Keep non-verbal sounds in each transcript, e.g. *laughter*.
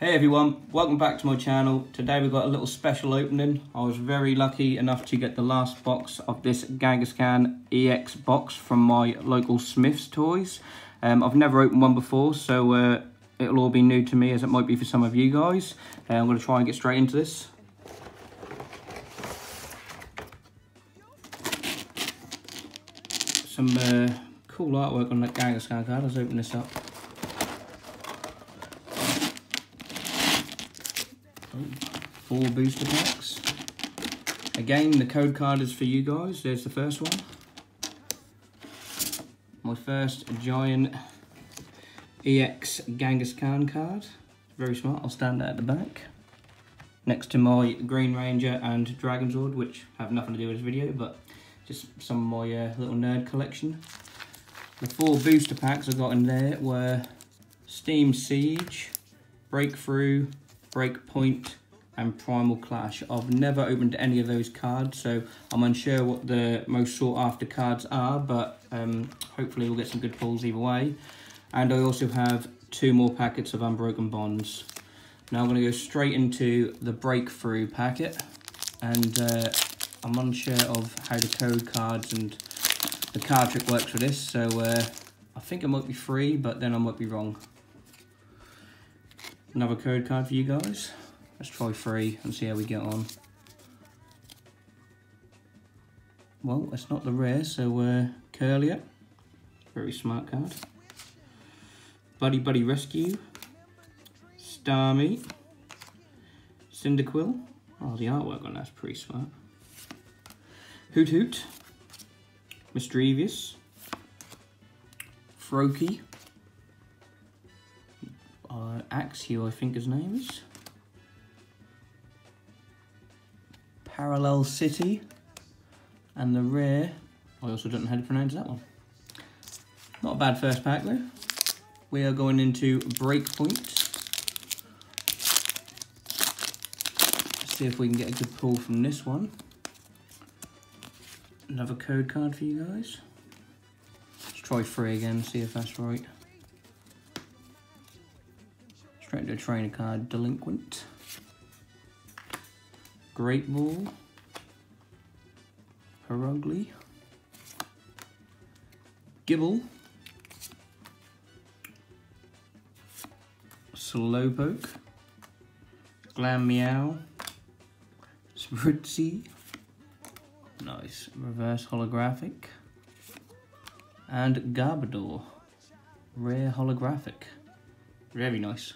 Hey everyone, welcome back to my channel. Today we've got a little special opening. I was very lucky enough to get the last box of this Kangaskhan EX box from my local Smyths Toys. Um, I've never opened one before, so uh, it'll all be new to me as it might be for some of you guys. Uh, I'm going to try and get straight into this. Some uh, cool artwork on that Kangaskhan card. Let's open this up. Four booster packs. Again, the code card is for you guys. There's the first one. My first giant EX Kangaskhan card. Very smart. I'll stand at the back. Next to my Green Ranger and Dragonzord, which have nothing to do with this video, but just some of my uh, little nerd collection. The four booster packs I got in there were Steam Siege, Breakthrough, Breakpoint, and Primal Clash. I've never opened any of those cards, so I'm unsure what the most sought after cards are, but um, hopefully we'll get some good pulls either way. And I also have two more packets of Unbroken Bonds. Now I'm going to go straight into the Breakthrough packet, and uh, I'm unsure of how the code cards and the card trick works for this, so uh, I think it might be free, but then I might be wrong. Another code card for you guys. Let's try three and see how we get on. Well, it's not the rare, so uh, Kirlia. Very smart card. Buddy Buddy Rescue. Starmie. Cyndaquil. Oh, the artwork on that's pretty smart. Hoothoot, Misdreavus. Froakie. Uh, Axew, I think his name is. Parallel City, and the rare, I also don't know how to pronounce that one. Not a bad first pack though. We are going into Breakpoint. See if we can get a good pull from this one. Another code card for you guys. Let's try three again, see if that's right. A trainer card, Delinquent. Great Ball, Purugly, Gible, Slowpoke, Glameow, Spritzee, nice, reverse holographic, and Garbodor, rare holographic, very nice.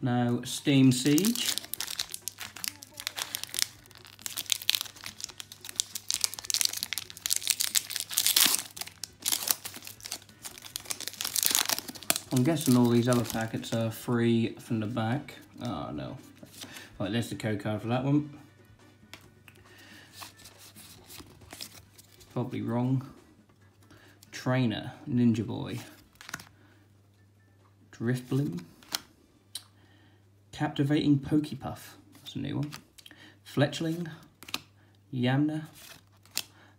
Now, Steam Siege. I'm guessing all these other packets are free from the back. Oh, no. Right, there's the code card for that one. Probably wrong. Trainer, Ninja Boy. Drifblim. Captivating Pokepuff. That's a new one. Fletchling. Yanma.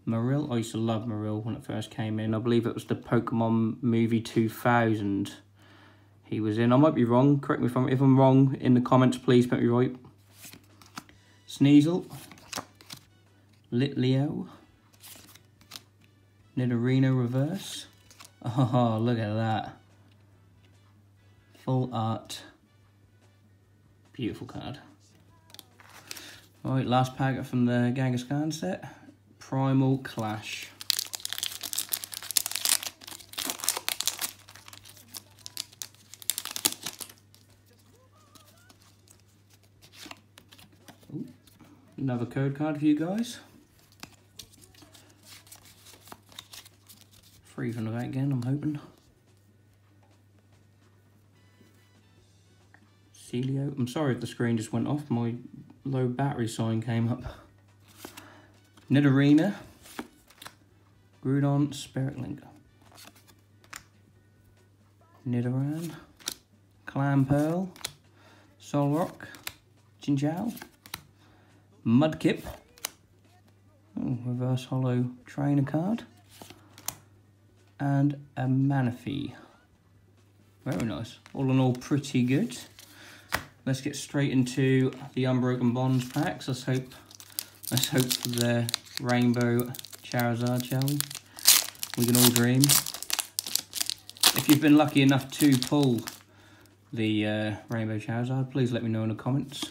Marill. I used to love Marill when it first came in. I believe it was the Pokemon movie 2000 he was in. I might be wrong. Correct me if I'm, if I'm wrong in the comments, please put me right. Sneasel. Litleo. Nidorino Reverse. *laughs* Oh, look at that. Full art. Beautiful card. Alright, last packet from the Kangaskhan set. Primal Clash. Another code card for you guys. Free from the back again, I'm hoping. Celio. I'm sorry if the screen just went off. My low battery sign came up. Nidorina, Groudon, Spirit Link. Nidoran, Clamperl, Solrock, Jinjiao, Mudkip, oh, reverse hollow trainer card, and a Manaphy. Very nice. All in all, pretty good. Let's get straight into the Unbroken Bonds packs. Let's hope, let's hope for the Rainbow Charizard, shall we? We can all dream. If you've been lucky enough to pull the uh, Rainbow Charizard, please let me know in the comments.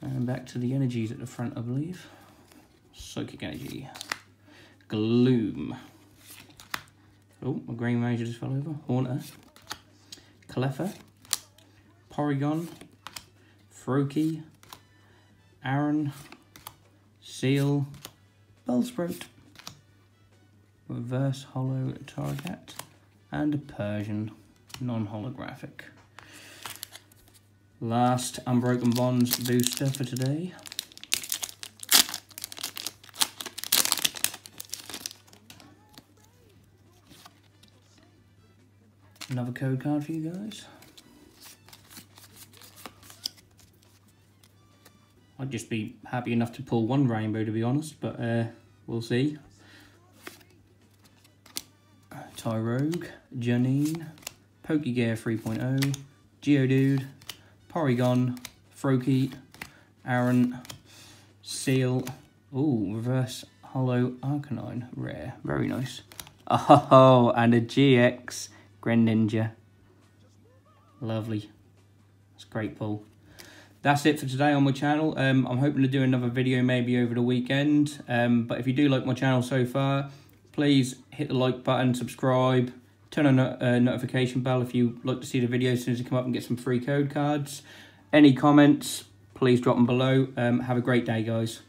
And back to the energies at the front, I believe. Psychic Energy. Gloom. Oh, my Green Ranger just fell over. Haunter. Cleffa. Porygon. Froakie. Aron. Seel. Bellsprout. Reverse Holo Target. And a Persian non-holographic. Last Unbroken Bonds booster for today. Another code card for you guys. I'd just be happy enough to pull one rainbow to be honest, but uh, we'll see. Tyrogue, Janine, Pokegear 3.0, Geodude, Porygon, Froakie, Aron, Seel, oh, reverse Hollow Arcanine, rare, very nice. *laughs* Oh, and a GX Greninja. Lovely. That's great pull. That's it for today on my channel. Um, I'm hoping to do another video maybe over the weekend. Um, but if you do like my channel so far, please hit the like button, subscribe, turn on a uh, notification bell if you like to see the videos as soon as they come up and get some free code cards. Any comments, please drop them below. Um, have a great day, guys.